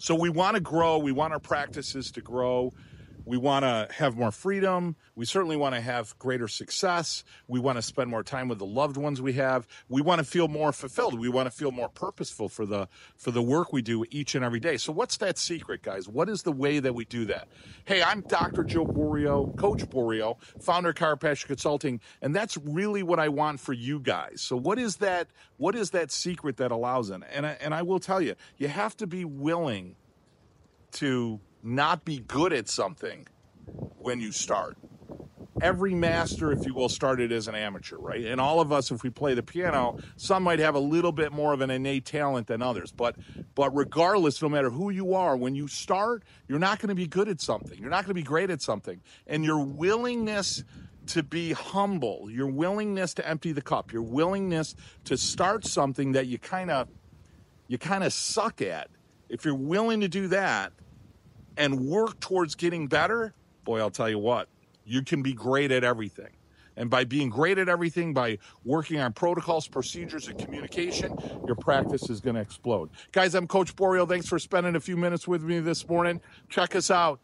So we want to grow. We want our practices to grow. We want to have more freedom. We certainly want to have greater success. We want to spend more time with the loved ones we have. We want to feel more fulfilled. We want to feel more purposeful for the for the work we do each and every day. So what's that secret, guys? What is the way that we do that? Hey, I'm Dr. Joe Borio, Coach Borio, founder of Chiropassion Consulting, and that's really what I want for you guys. So what is that what is that secret that allows it? And I, and I will tell you, you have to be willing to not be good at something when you start. Every master, if you will, started as an amateur, right? And all of us, if we play the piano, some might have a little bit more of an innate talent than others. But but regardless, no matter who you are, when you start, you're not going to be good at something. You're not going to be great at something. And your willingness to be humble, your willingness to empty the cup, your willingness to start something that you kind of you kind of suck at. If you're willing to do that, and work towards getting better, boy, I'll tell you what, you can be great at everything. And by being great at everything, by working on protocols, procedures, and communication, your practice is going to explode. Guys, I'm Coach Borio. Thanks for spending a few minutes with me this morning. Check us out